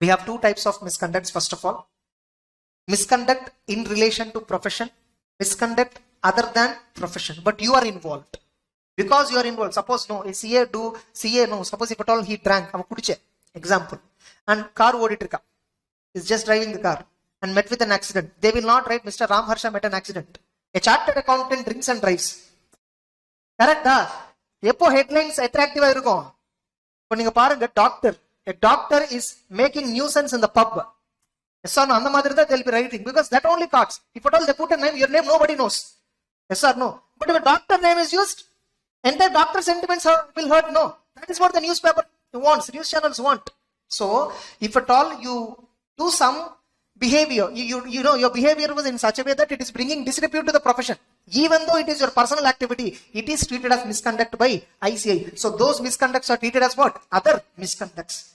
We have two types of misconducts, first of all. Misconduct in relation to profession, misconduct other than profession, but you are involved. Because you are involved, suppose no, a CA do, CA no, suppose if at all he drank, அவன் குடிச்ச, example, and car ஓடிட்டு இருக்கா, is just driving the car and met with an accident. They will not write Mr. Ram Harsha met an accident. A chartered accountant drinks and drives. கரெக்டா எப்போ headlines அட்ராக்டிவா இருக்கும் இப்போ நீங்க பாருங்க doctor a doctor is making nuisance in the pub. Yes or no? The they'll be writing because that only counts. If at all they put a name, your name nobody knows. Yes or no? But if a doctor name is used, entire doctor sentiments are, will hurt. No. That is what the newspaper wants, news channels want. So, if at all you do some behavior, you, you, you know, your behavior was in such a way that it is bringing disrepute to the profession. Even though it is your personal activity, it is treated as misconduct by ICAI. So, those misconducts are treated as what? Other misconducts.